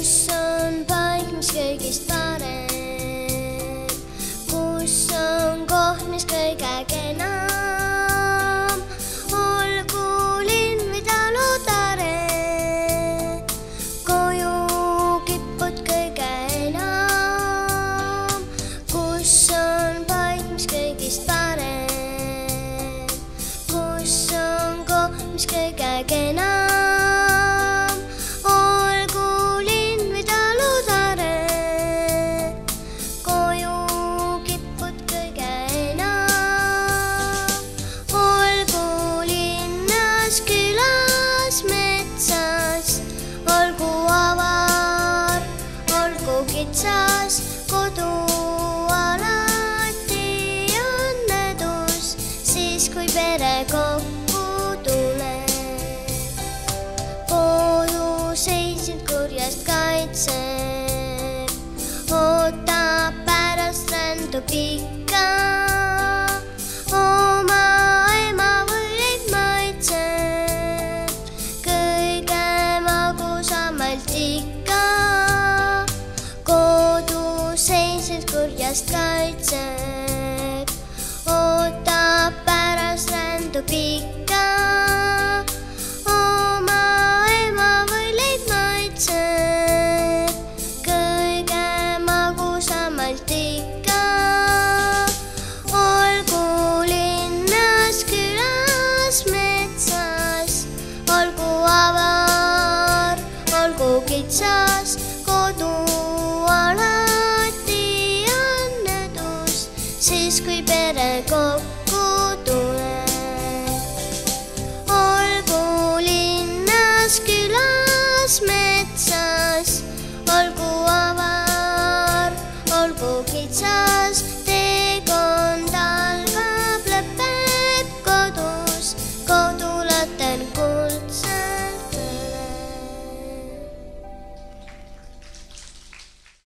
mis kõigist parem, kus on koht, mis kõige kenam. olgu linn või talutare, koju kipud kõige enam, kus on paik, mis kõigist parem, kus on koht, mis kõige kenam. Siis kui pere kokku tuleb. koduseisjad kurjast kaitseb, ootab pärast rändu pikka. oma ema võid maitseb, kõige magusamalt ikka. koduseisjad kurjast kaitseb, rändu pikka oma ema või leib maitseb kõige magusamalt ikka. olgu linnas, külas, metsas, olgu avar, olgu kitsas, kodu alati on edus, siis kui pere kokku Christmas.